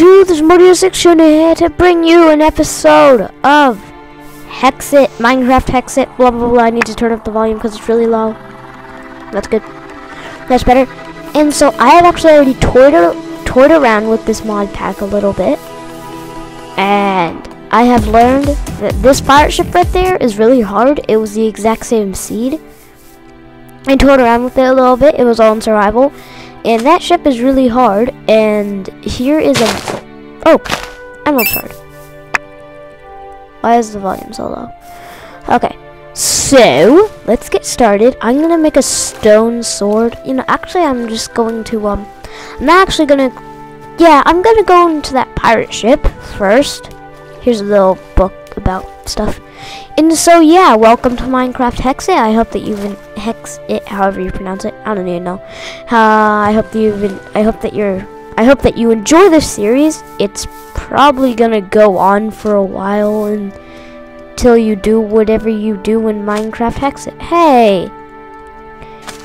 to the Smarty Section here to bring you an episode of Hexxit, Minecraft Hexxit, blah blah blah. I need to turn up the volume because it's really low. That's good. That's better. And so I have actually already toyed, toyed around with this mod pack a little bit. And I have learned that this pirate ship right there is really hard. It was the exact same seed. I toyed around with it a little bit. It was all in survival. And that ship is really hard. And here is a... Oh, emerald shard. Why is the volume so low? Okay. So, let's get started. I'm going to make a stone sword. You know, actually, I'm just going to... um. I'm actually going to... Yeah, I'm going to go into that pirate ship first. Here's a little book about stuff. And so yeah, welcome to Minecraft Hexxit. I hope that you've been hex it, however you pronounce it. I don't even know. Uh, I hope that you've been. I hope that you're. I hope that you enjoy this series. It's probably gonna go on for a while until you do whatever you do in Minecraft Hexxit. Hey,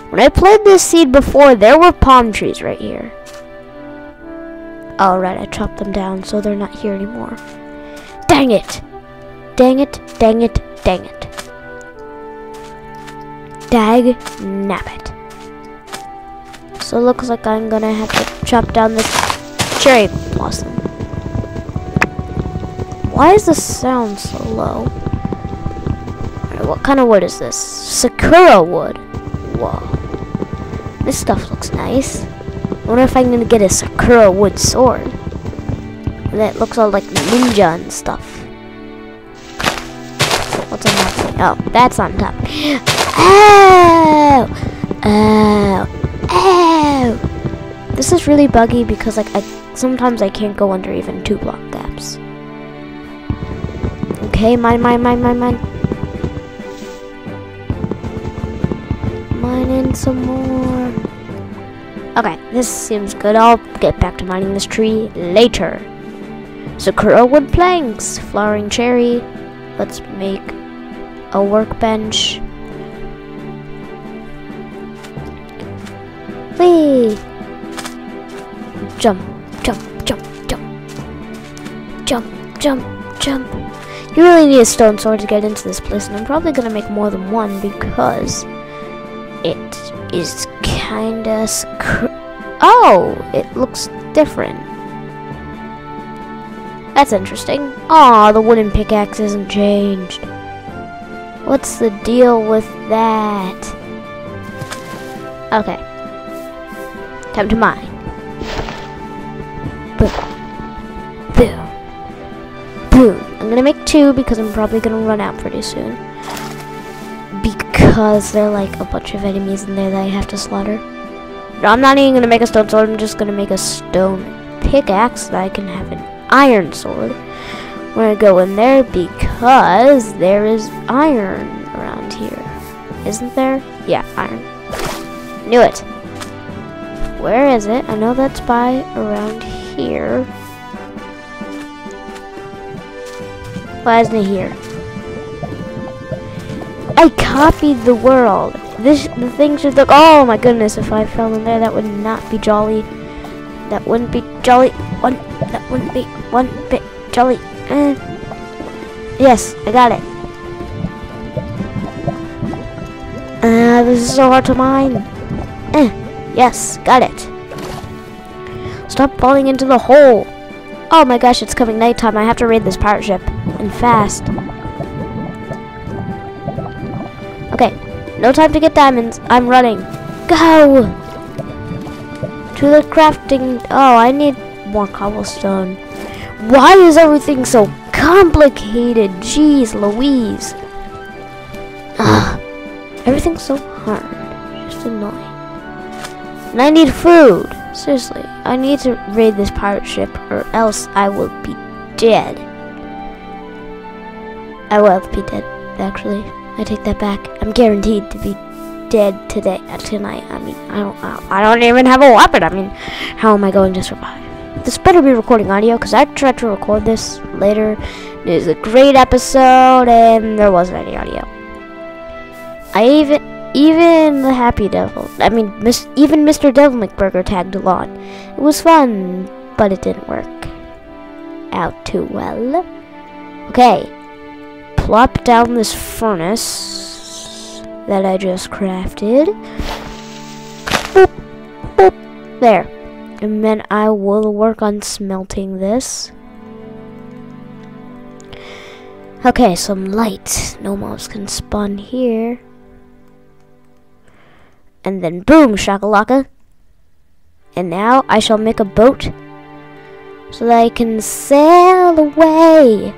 when I played this seed before, there were palm trees right here. Alright, I chopped them down, so they're not here anymore. Dang it! Dang it, dang it, dang it. Dag nabbit. So looks like I'm gonna have to chop down this cherry blossom. Why is the sound so low? Alright, what kind of wood is this? Sakura wood. Whoa. This stuff looks nice. I wonder if I'm gonna get a Sakura wood sword. That looks all like ninja and stuff. What's on? Oh, that's on top. Oh! Oh! Oh! This is really buggy because like I sometimes I can't go under even two block gaps. Okay, mine, mine, mine, mine, mine. Mine Mining some more. Okay, this seems good. I'll get back to mining this tree later. Sakura wood planks, flowering cherry. Let's make a workbench. Whee! Jump, jump, jump, jump. Jump, jump, jump. You really need a stone sword to get into this place, and I'm probably gonna make more than one because it is kinda Oh, it looks different. That's interesting. Aw, the wooden pickaxe isn't changed. What's the deal with that? Okay. Time to mine. Boom. Boom. Boom. I'm gonna make two because I'm probably gonna run out pretty soon. Because there are like a bunch of enemies in there that I have to slaughter. No, I'm not even gonna make a stone sword, I'm just gonna make a stone pickaxe that I can have an iron sword. We're gonna go in there because there is iron around here. Isn't there? Yeah, iron. Knew it. Where is it? I know that's by around here. Why isn't it here? I copied the world. This the thing should look. Oh my goodness! If I fell in there, that would not be jolly. That wouldn't be jolly. One. That wouldn't be one bit jolly. Uh, yes, I got it. Uh, this is so hard to mine. Eh, yes, got it. Stop falling into the hole. Oh my gosh, it's coming nighttime. I have to raid this pirate ship. And fast. Okay, no time to get diamonds. I'm running. Go! To the crafting... Oh, I need more cobblestone. Why is everything so complicated? Jeez Louise. Ugh. Everything's so hard. Just annoying. And I need food. Seriously, I need to raid this pirate ship or else I will be dead. I will be dead, actually. I take that back. I'm guaranteed to be dead today, uh, tonight. I mean, I don't, I don't even have a weapon. I mean, how am I going to survive? This better be recording audio because I tried to record this later. It was a great episode and there wasn't any audio. I even, even the Happy Devil, I mean, mis, even Mr. Devil McBurger tagged along. It was fun, but it didn't work. out too well. Okay. Plop down this furnace that I just crafted. Boop, boop, there. And then I will work on smelting this. Okay, some light. No mobs can spawn here. And then boom, shakalaka. And now I shall make a boat so that I can sail away.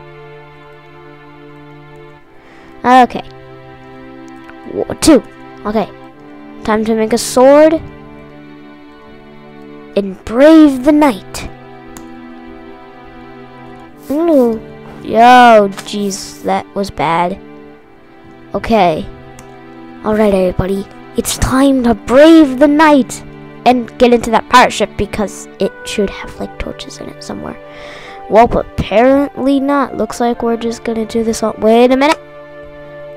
Okay. Two. Okay. Time to make a sword and brave the night. Ooh. Yo, jeez, that was bad. Okay. Alright, everybody. It's time to brave the night and get into that pirate ship because it should have like torches in it somewhere. Well, apparently not. Looks like we're just gonna do this all. Wait a minute.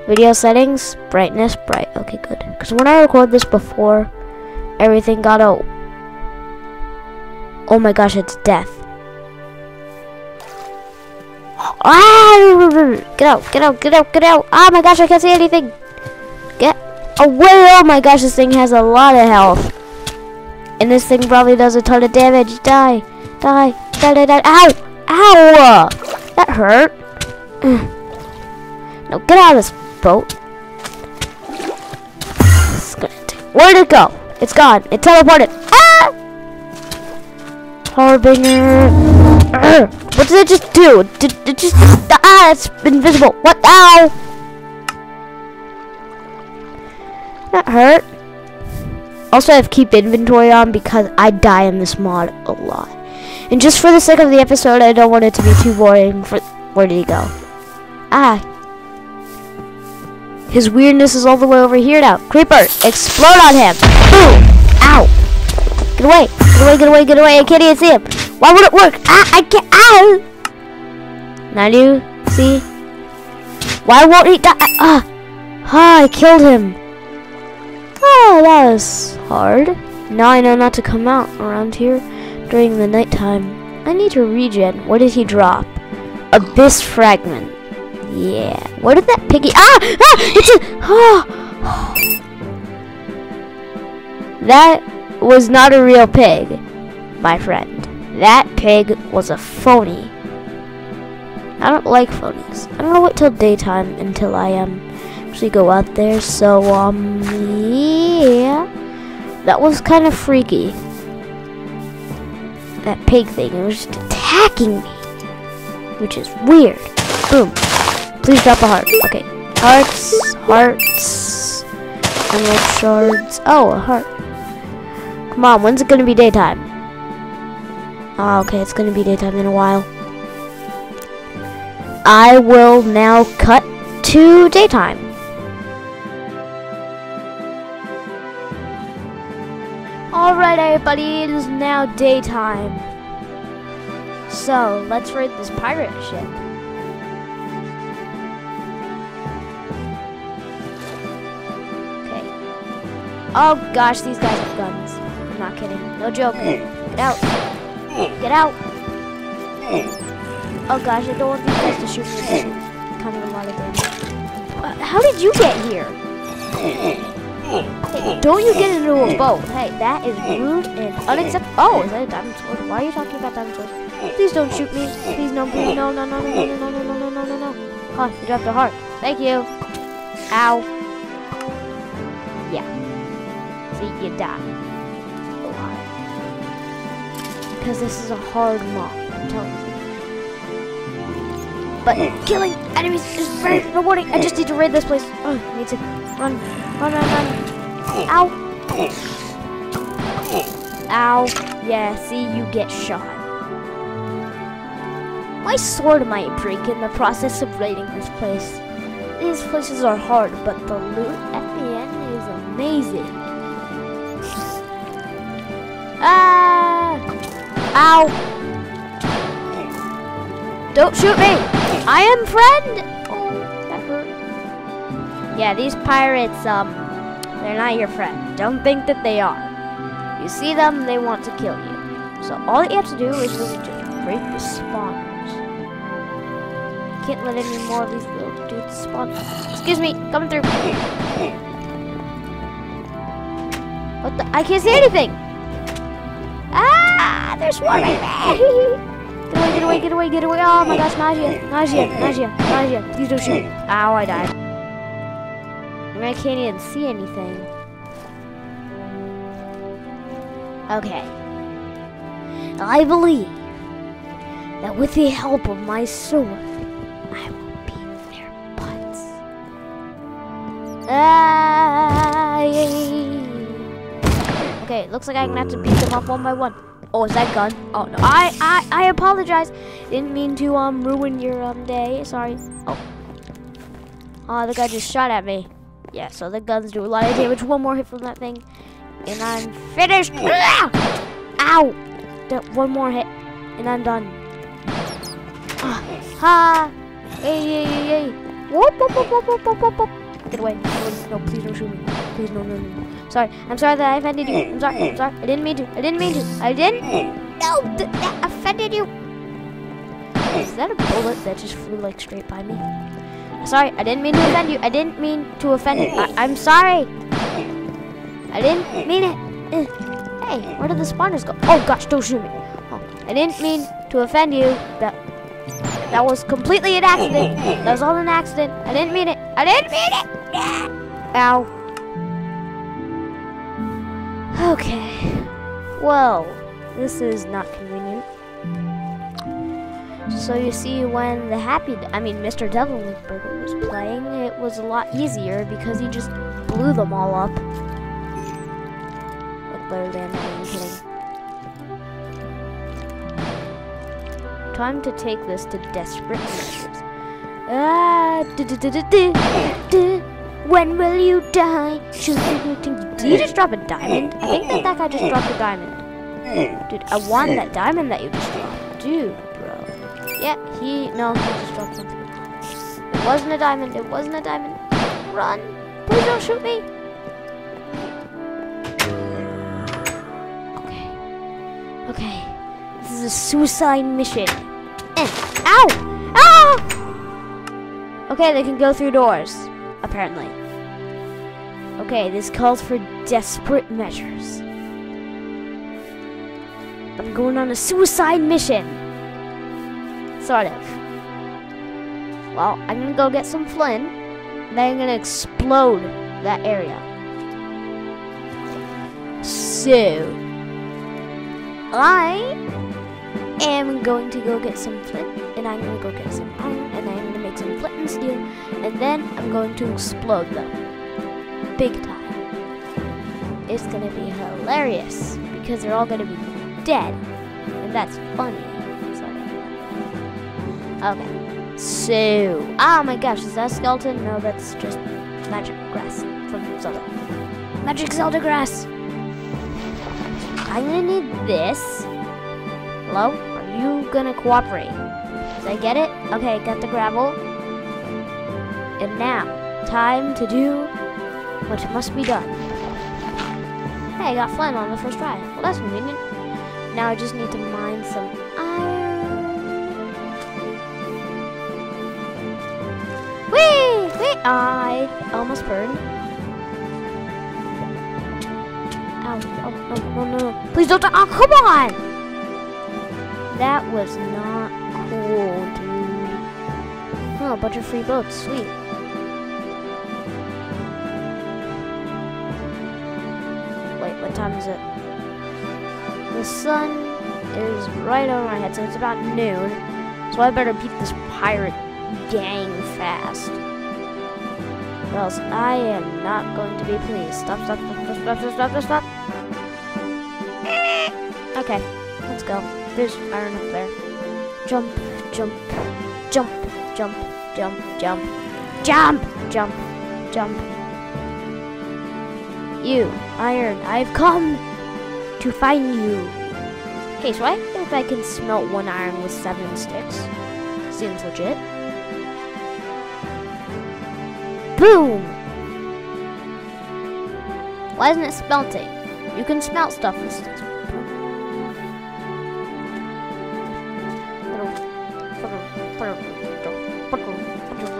Video settings, brightness, bright. Okay, good. Because when I record this before, everything got out. Oh my gosh, it's death. Ah! Get out, get out, get out, get out. Oh my gosh, I can't see anything. Get away. Oh my gosh, this thing has a lot of health. And this thing probably does a ton of damage. Die. Die. Die, die, die. Ow! Ow! That hurt. No, get out of this boat. Where'd it go? It's gone. It teleported. Ah! Harbinger. What did it just do? Did it just... Ah, it's invisible. What? Ow! That hurt. Also, I have keep inventory on because I die in this mod a lot. And just for the sake of the episode, I don't want it to be too boring. For Where did he go? Ah. His weirdness is all the way over here now. Creeper, explode on him. Boom. Ow. Get away. Get away, get away, get away. I can't even see him. Why would it work? Ah, I can't. Ow. Now you see? Why won't he die? Ah. Ah, I killed him. Oh, that was hard. Now I know not to come out around here during the nighttime. I need to regen. What did he drop? Abyss fragment. Yeah. What did that piggy? Ah! Ah! It's a. Oh. That was not a real pig, my friend. That pig was a phony. I don't like phonies. I'm gonna wait till daytime until I um actually go out there. So um yeah, that was kind of freaky. That pig thing, it was just attacking me, which is weird. Boom. Please drop a heart. Okay. Hearts, hearts, emerald shards. Oh, a heart. On, when's it gonna be daytime? Oh, okay, it's gonna be daytime in a while. I will now cut to daytime. Alright everybody, it is now daytime. So, let's raid this pirate ship. Okay. Oh gosh, these guys have guns. Kidding. No joke. Get out. Get out. Oh gosh, I don't want these guys to shoot me. Kind of a lot of damage. Uh, how did you get here? Hey, don't you get into a boat. Hey, that is rude and unacceptable. Oh, is that a diamond sword? Why are you talking about diamond swords? Please don't shoot me. Please, no, please, no, no, no, no, no, no, no, no, no, no, no. Huh, you dropped a heart. Thank you. Ow. Yeah. See, you die. Because this is a hard mob, I'm telling you. But killing enemies is very rewarding. I just need to raid this place. Oh, I need to run, run, run, run. Ow. Ow. Yeah, see, you get shot. My sword might break in the process of raiding this place. These places are hard, but the loot at the end is amazing. Ah! Ow! Don't shoot me! I am friend! Oh, that hurt. Yeah, these pirates, um, they're not your friend. Don't think that they are. You see them, they want to kill you. So all you have to do is really just break the spawners. can't let any more of these little dudes spawn. Excuse me, coming through. What the? I can't see anything. Ah, there's one right there. Get away, get away, get away, get away. Oh my gosh, nausea, nausea, nausea, nausea. Please don't shoot. Ow, I died. And I can't even see anything. Okay. I believe that with the help of my sword, I will beat their butts. Ah. Okay, looks like I'm gonna have to beat them up one by one. Oh, is that gun? Oh no, I I I apologize. Didn't mean to um ruin your um day. Sorry. Oh. Oh, the guy just shot at me. Yeah, so the guns do a lot of damage. One more hit from that thing, and I'm finished. Ah! Ow! One more hit, and I'm done. Ah, ha! Hey, hey, hey, hey! Whoop, whoop, whoop, whoop, whoop, whoop, whoop. Get away. No, please don't shoot me. Please, no, no, no. Sorry. I'm sorry that I offended you. I'm sorry. I'm sorry. I didn't mean to. I didn't mean to. I didn't. No, th that offended you. Is that a bullet that just flew like straight by me? Sorry, I didn't mean to offend you. I didn't mean to offend you. I am sorry. I didn't mean it. Hey, where did the spawners go? Oh gosh, don't shoot me. Oh, I didn't mean to offend you. That that was completely an accident. That was all an accident. I didn't mean it. I didn't mean it. Ow. Okay. Well, this is not convenient. So you see, when the Happy, I mean Mr. Devil's Burger was playing, it was a lot easier because he just blew them all up. Like literally, I'm kidding. Time to take this to desperate measures. Ah, when will you die? Did you just drop a diamond? I think that that guy just dropped a diamond. Dude, I want that diamond that you just dropped. Dude, bro. Yeah, he, no, he just dropped something. It wasn't a diamond, it wasn't a diamond. Run. Please don't shoot me. Okay. Okay. This is a suicide mission. Eh. Ow! Ow! Okay, they can go through doors, apparently. Okay, this calls for desperate measures. I'm going on a suicide mission. Sort of. Well, I'm gonna go get some flint, and then I'm gonna explode that area. So, I am going to go get some flint, and I'm gonna go get some iron, and I'm gonna make some flint and steel, and then I'm going to explode them. Big time. It's gonna be hilarious, because they're all gonna be dead, and that's funny. Okay. So, oh my gosh, is that a skeleton? No, that's just magic grass from Zelda. Magic Zelda grass. I'm gonna need this. Hello? Are you gonna cooperate? Did I get it? Okay, got the gravel. And now, time to do what must be done. Hey, I got flint on the first try. Well, that's convenient. Now I just need to mine some iron. Whee! Whee! I almost burned. Ow. Oh, no, no, no, no. Please don't die. Oh, come on! That was not cool, dude. Oh, a bunch of free boats. Sweet. Time is it? The sun is right over my head, so it's about noon. So I better beat this pirate gang fast. Or else I am not going to be pleased. Stop, stop, stop, stop, stop, stop, stop, stop. Okay, let's go. There's iron up there. Jump, jump, jump, jump, jump, jump, jump, jump, jump. You, iron, I've come to find you. Hey, so I think I can smelt one iron with seven sticks. Seems legit. Boom! Why isn't it smelting? You can smelt stuff with sticks.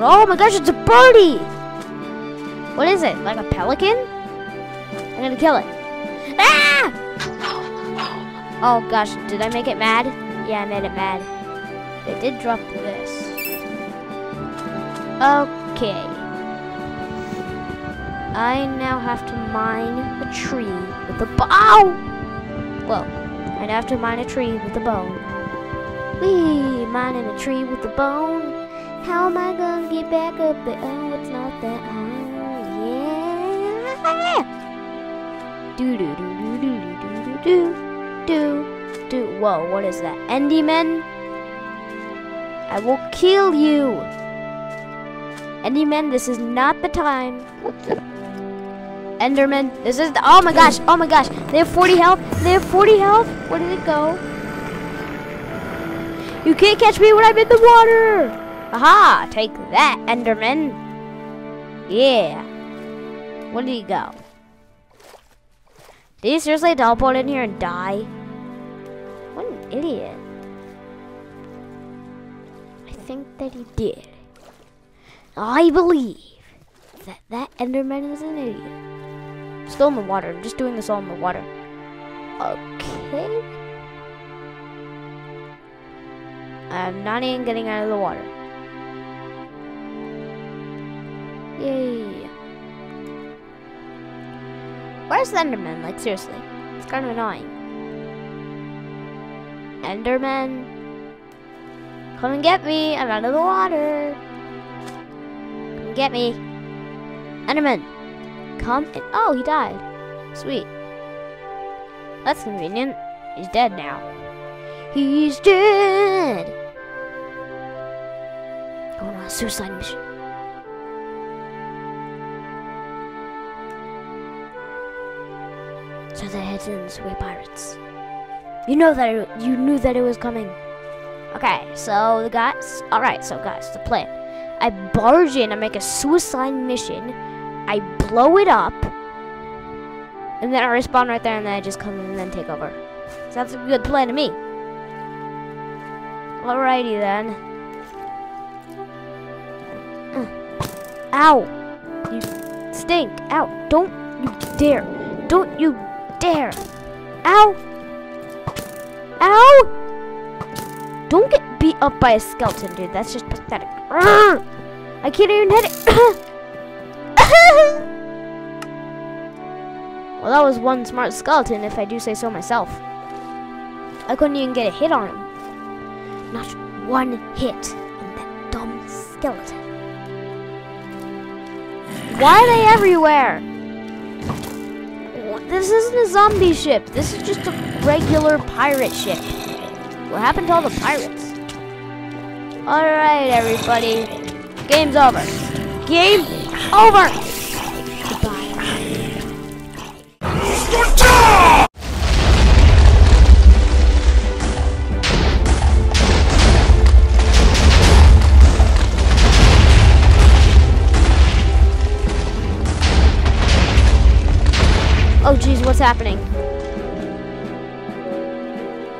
Oh my gosh, it's a birdie! What is it? Like a pelican? I'm gonna kill it. Ah! Oh gosh, did I make it mad? Yeah, I made it mad. They did drop this. Okay. I now have to mine a tree with a bow. Well, I'd have to mine a tree with a bone. Wee, mining a tree with a bone. How am I gonna get back up there? Oh, it's not that hard. Yeah. Do do do do do do do do do do. Whoa, what is that? Endyman? I will kill you. Endyman, this is not the time. Enderman, this is the, oh my gosh, oh my gosh. They have 40 health. They have 40 health. Where did it go? You can't catch me when I'm in the water. Aha, take that, Enderman. Yeah. Where did he go? Did he seriously teleport in here and die? What an idiot. I think that he did. I believe that that Enderman is an idiot. Still in the water. I'm just doing this all in the water. Okay. I'm not even getting out of the water. Yay. Where's Enderman? Like, seriously. It's kind of annoying. Enderman. Come and get me. I'm out of the water. Come get me. Enderman. Come and. Oh, he died. Sweet. That's convenient. He's dead now. He's dead. Going on a suicide mission. Way pirates. You know that it, you knew that it was coming. Okay, so the guys. All right, so guys, the plan. I barge in. I make a suicide mission. I blow it up, and then I respawn right there, and then I just come in and then take over. Sounds like a good plan to me. Alrighty then. Ow! You stink! Ow! Don't you dare! Don't you dare! Ow! Ow! Don't get beat up by a skeleton, dude. That's just pathetic. I can't even hit it. well, that was one smart skeleton, if I do say so myself. I couldn't even get a hit on him. Not one hit on that dumb skeleton. Why are they everywhere? This isn't a zombie ship. This is just a regular pirate ship. What happened to all the pirates? Alright, everybody. Game's over. Game over! Oh jeez, what's happening?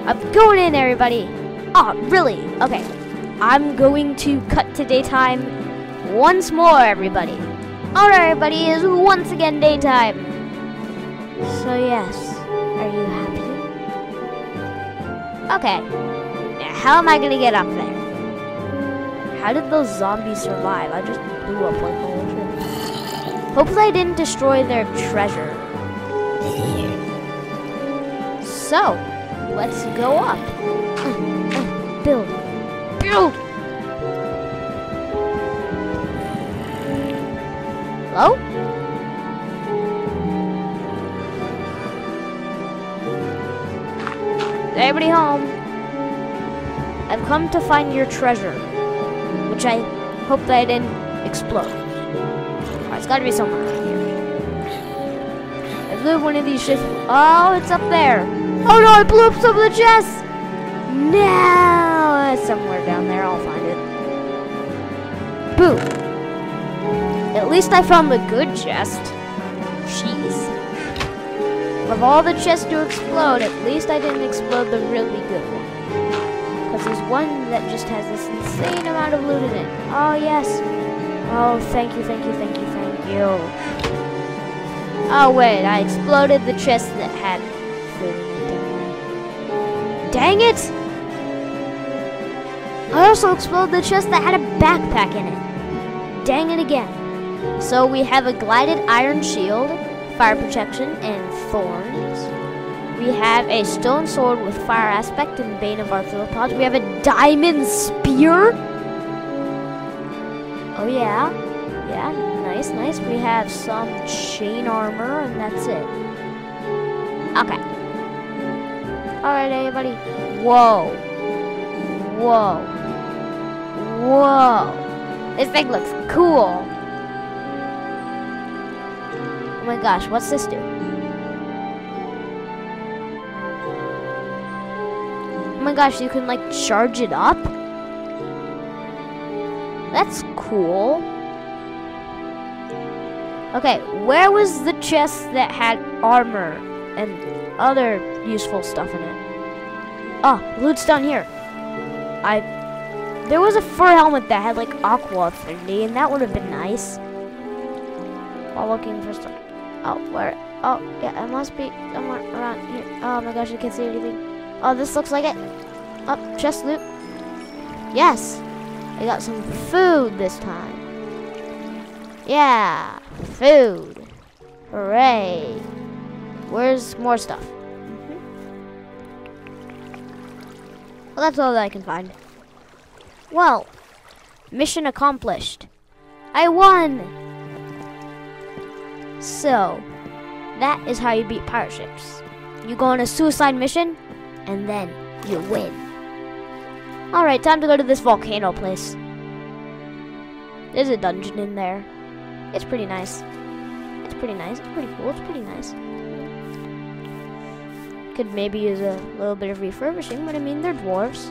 I'm going in, everybody. Oh, really? Okay. I'm going to cut to daytime once more, everybody. Alright, everybody, is once again daytime. So, yes. Are you happy? Okay. Now, how am I going to get up there? How did those zombies survive? I just blew up like the whole trip. Hopefully I didn't destroy their treasure. So, let's go up. Uh, uh, build. Build! Hello? Everybody home? I've come to find your treasure, which I hope that I didn't explode. It's gotta be somewhere blew one of these ships. Oh, it's up there. Oh no, I blew up some of the chests! No, it's somewhere down there. I'll find it. Boom. At least I found the good chest. Jeez. Of all the chests to explode, at least I didn't explode the really good one. Because there's one that just has this insane amount of loot in it. Oh yes, Oh, thank you, thank you, thank you, thank you. Oh, wait, I exploded the chest that had food. Dang it! I also exploded the chest that had a backpack in it. Dang it again. So we have a glided iron shield, fire protection, and thorns. We have a stone sword with fire aspect and bane of arthropods. We have a diamond spear. Oh yeah, yeah, nice, nice. We have some chain armor, and that's it. Okay. All right, everybody. Whoa. Whoa. Whoa. This thing looks cool. Oh my gosh, what's this do? Oh my gosh, you can like charge it up? That's cool. Okay, where was the chest that had armor and other useful stuff in it? Oh, loot's down here. I there was a fur helmet that had like aqua affinity, and that would have been nice. While looking for stuff. Oh, where? Oh, yeah, it must be somewhere around here. Oh my gosh, I can't see anything. Oh, this looks like it. Oh, chest loot. Yes, I got some food this time. Yeah, food. Hooray. Where's more stuff? Mm -hmm. Well, that's all that I can find. Well, mission accomplished. I won! So, that is how you beat pirate ships. You go on a suicide mission, and then you win. Alright, time to go to this volcano place. There's a dungeon in there. It's pretty nice. It's pretty nice. It's pretty cool. It's pretty nice. Could maybe use a little bit of refurbishing, but I mean, they're dwarves.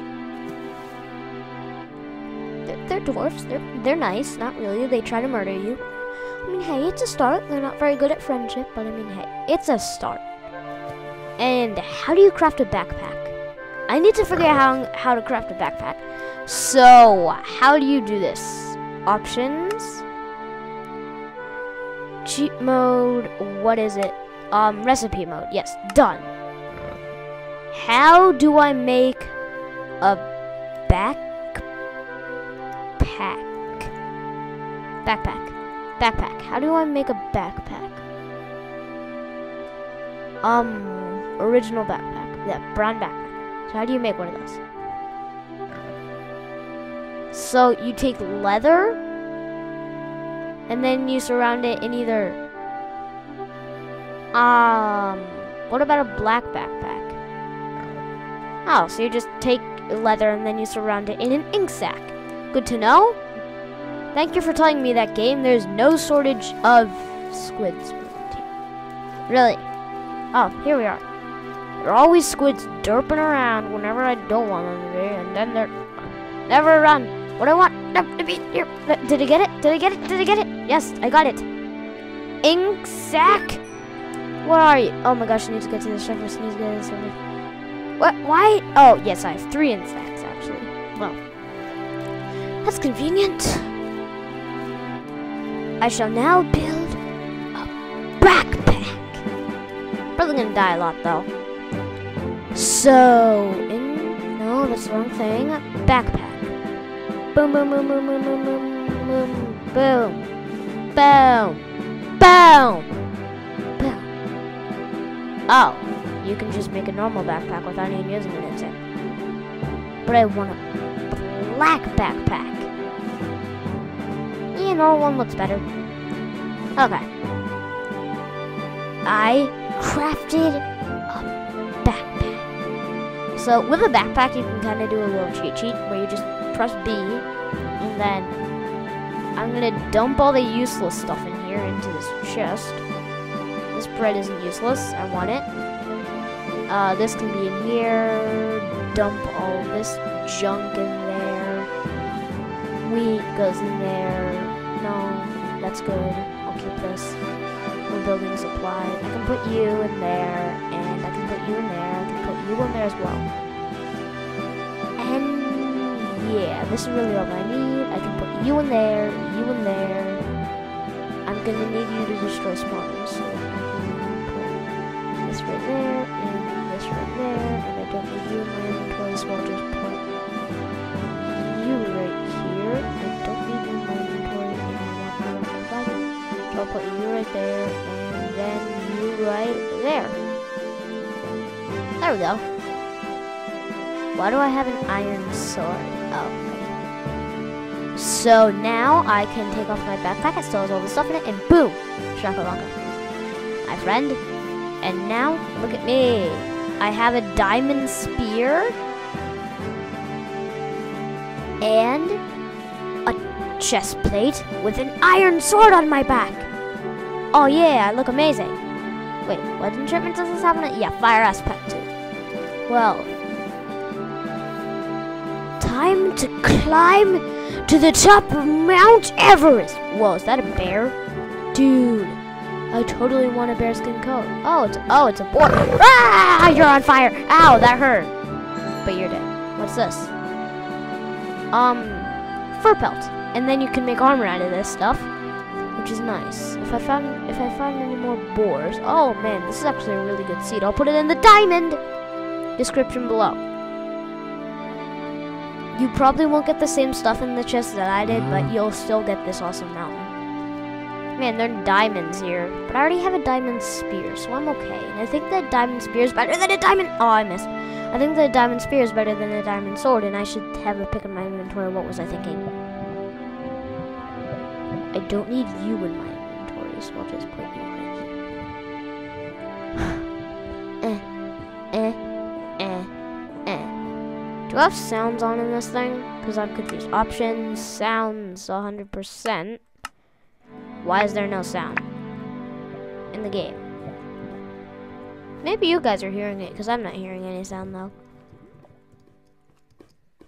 They're, they're dwarves. They're, they're nice. Not really. They try to murder you. I mean, hey, it's a start. They're not very good at friendship, but I mean, hey, it's a start. And how do you craft a backpack? I need to figure out how, how to craft a backpack. So, how do you do this? Options. Cheat mode. What is it? Um, recipe mode. Yes, done. How do I make a backpack? Backpack. Backpack. How do I make a backpack? Um, original backpack. Yeah, brown backpack. So how do you make one of those? So you take leather and then you surround it in either um what about a black backpack? Oh, so you just take leather and then you surround it in an ink sac. Good to know. Thank you for telling me that game. There's no shortage of squids. Really? Oh, here we are. There are always squids derping around whenever I don't want them to be, and then they're never around. What I want here. Uh, did I get it? Did I get it? Did I get it? Yes, I got it. Ink sac. Where are you? Oh my gosh, I need to get to the surface. I need to get to the surface. What? Why? Oh, yes, I have three ink sacs actually. Well, that's convenient. I shall now build a backpack. Probably gonna die a lot though. So, in, no, that's the wrong thing. Backpack. Boom, boom, boom, boom, boom, boom, boom, boom, boom, boom, boom. Oh, you can just make a normal backpack without even using an ink sac. But I want a black backpack. Yeah, normal one looks better. Okay. I crafted a backpack. So with a backpack, you can kind of do a little cheat sheet where you just press B, and then I'm gonna dump all the useless stuff in here into this chest. This bread isn't useless. I want it. Uh, this can be in here. Dump all this junk in there. Wheat goes in there. No, that's good. I'll keep this. We're building supply. I can put you in there, and I can put you in there. I can put you in there as well. Yeah, this is really all I need. I can put you in there, you in there. I'm gonna need you to destroy spawners. So this right there, and this right there, and I don't need you in my inventory, so I'll just put you right here. I don't need you in my inventory, and I want my button. So I'll put you right there, and then you right there. There we go. Why do I have an iron sword? So now I can take off my backpack. It has all the stuff in it, and boom, Shakalaka. My friend. And now, look at me. I have a diamond spear. And a chest plate with an iron sword on my back. Oh yeah, I look amazing. Wait, what enchantment does this have on it? Yeah, fire aspect too. Well, time to climb to the top of Mount Everest. Whoa, is that a bear? Dude, I totally want a bearskin coat. Oh, it's oh, it's a boar. Ah, you're on fire. Ow, that hurt. But you're dead. What's this? Um, fur pelt. And then you can make armor out of this stuff, which is nice. If I found if I find any more boars, oh man, this is actually a really good seed. I'll put it in the diamond description below. You probably won't get the same stuff in the chest that I did, but you'll still get this awesome mountain. Man, there are diamonds here. But I already have a diamond spear, so I'm okay. And I think that diamond spear is better than a diamond... Oh, I missed. I think the diamond spear is better than a diamond sword, and I should have a pick in my inventory. What was I thinking? I don't need you in my inventory, so I'll just put you right here. eh, eh, eh, eh. Do I have sounds on in this thing? Because I'm confused. Options, sounds, 100%. Why is there no sound in the game? Maybe you guys are hearing it, because I'm not hearing any sound, though.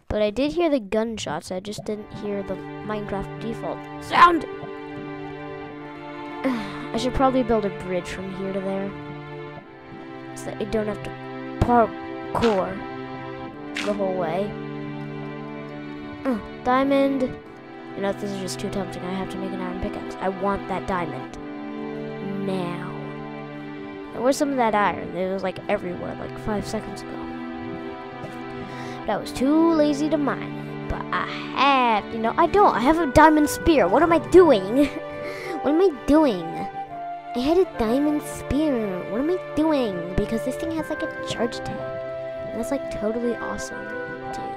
But I did hear the gunshots, I just didn't hear the Minecraft default sound! I should probably build a bridge from here to there. So that I don't have to parkour the whole way. Uh, diamond. You know, if this is just too tempting, I have to make an iron pickaxe. I want that diamond. Now. And where's some of that iron? It was like everywhere, like five seconds ago. But I was too lazy to mine. But I have, you know, I don't. I have a diamond spear. What am I doing? what am I doing? I had a diamond spear. What am I doing? Because this thing has like a charge tag. That's like totally awesome. Dude.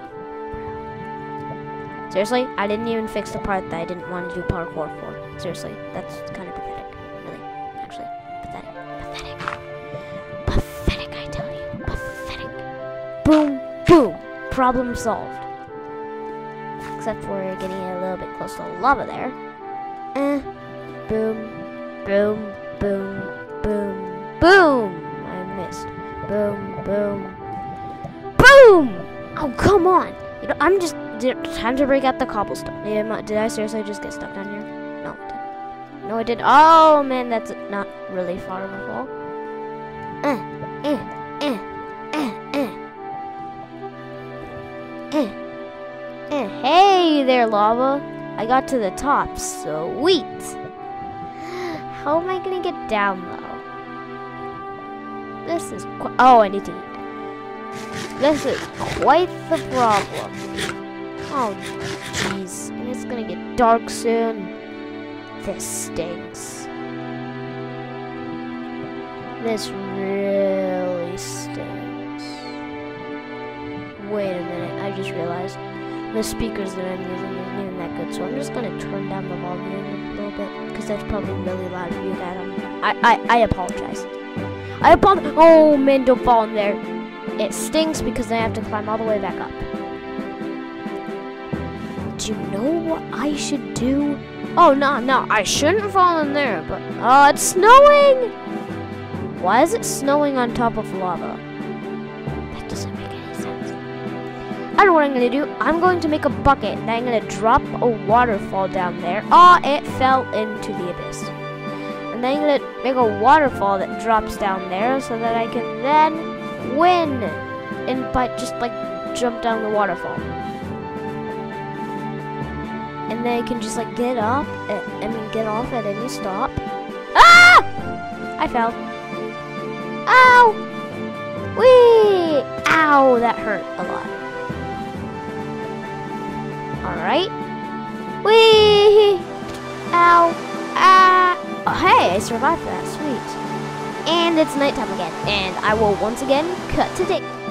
Seriously, I didn't even fix the part that I didn't want to do parkour for. Seriously, that's kind of pathetic. Really, actually, pathetic. Pathetic. Pathetic, I tell you. Pathetic. Boom, boom. Problem solved. Except for getting a little bit close to the lava there. Eh. Boom, boom, boom, boom, boom. I missed. Boom, boom, boom. Oh, come on. You know, I'm just time to break out the cobblestone. Did I seriously just get stuck down here? No, I didn't. No, I did. Oh man, that's not really far of a fall. Eh, eh, eh, eh, eh, eh, eh. Hey there, lava. I got to the top. Sweet. How am I gonna get down though? This is oh, I need to eat. This is quite the problem. Oh, jeez. And it's gonna get dark soon. This stinks. This really stinks. Wait a minute, I just realized the speakers that I'm using isn't even that good, so I'm just gonna turn down the volume a little bit, because that's probably really loud for you guys. I, I, I apologize. I apologize. Oh man, don't fall in there. It stinks because I have to climb all the way back up Do you know what I should do? Oh, no, no, I shouldn't fall in there, but, uh, it's snowing! Why is it snowing on top of lava? That doesn't make any sense. I don't know what I'm gonna do. I'm going to make a bucket, and I'm gonna drop a waterfall down there. Oh, it fell into the abyss. And then I'm gonna make a waterfall that drops down there so that I can then win. And but just like jump down the waterfall. and then they can just like get up. At, I get off at any stop. Ah! I fell. Ow! Wee! Ow! That hurt a lot. All right. Wee! Ow! Ah! Oh, hey, I survived that. Sweet. And it's nighttime again, and I will once again cut to day.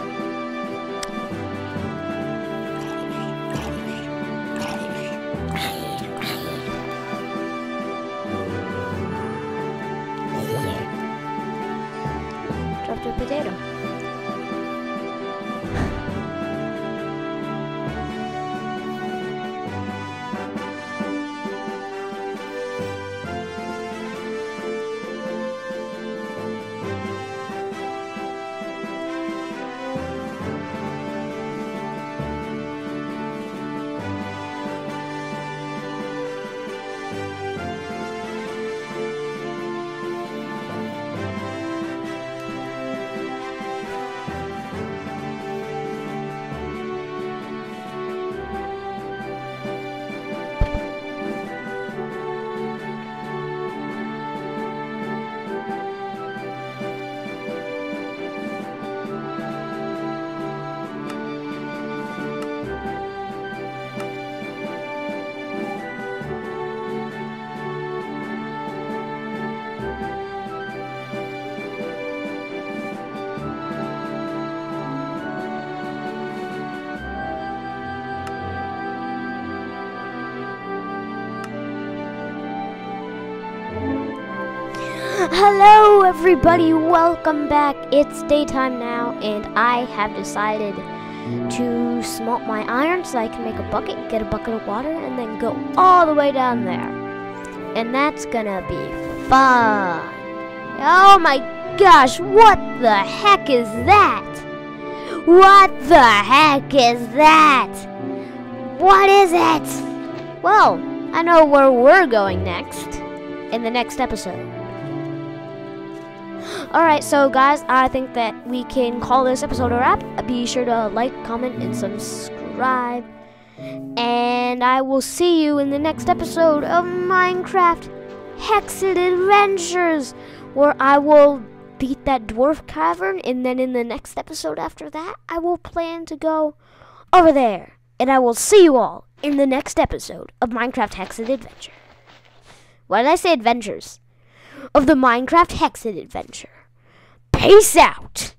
Hello, everybody. Welcome back. It's daytime now, and I have decided to smelt my iron so I can make a bucket, get a bucket of water, and then go all the way down there. And that's gonna be fun. Oh my gosh, what the heck is that? What the heck is that? What is it? Well, I know where we're going next in the next episode. Alright, so guys, I think that we can call this episode a wrap. Be sure to like, comment, and subscribe. And I will see you in the next episode of Minecraft Hexxit Adventures, where I will beat that dwarf cavern, and then in the next episode after that, I will plan to go over there. And I will see you all in the next episode of Minecraft Hexxit Adventure. Why did I say adventures? Of the Minecraft Hexxit Adventure. Peace out.